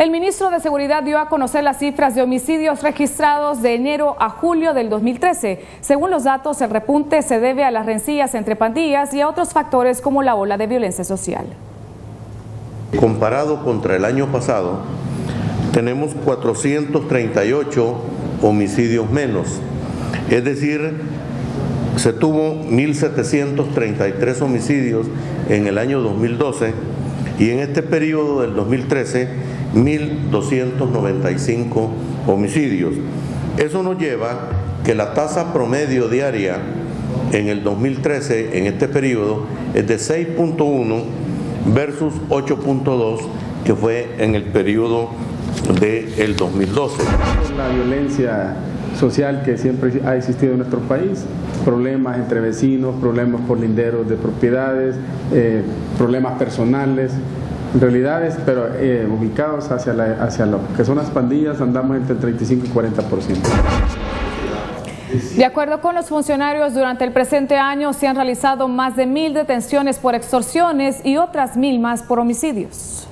El ministro de Seguridad dio a conocer las cifras de homicidios registrados de enero a julio del 2013. Según los datos, el repunte se debe a las rencillas entre pandillas y a otros factores como la ola de violencia social. Comparado contra el año pasado, tenemos 438 homicidios menos. Es decir, se tuvo 1.733 homicidios en el año 2012 y en este periodo del 2013 1.295 homicidios. Eso nos lleva que la tasa promedio diaria en el 2013, en este periodo, es de 6.1 versus 8.2 que fue en el periodo del 2012. La violencia social que siempre ha existido en nuestro país, problemas entre vecinos, problemas por linderos de propiedades, eh, problemas personales, realidades, pero eh, ubicados hacia, hacia lo que son las pandillas, andamos entre el 35 y 40%. De acuerdo con los funcionarios, durante el presente año se han realizado más de mil detenciones por extorsiones y otras mil más por homicidios.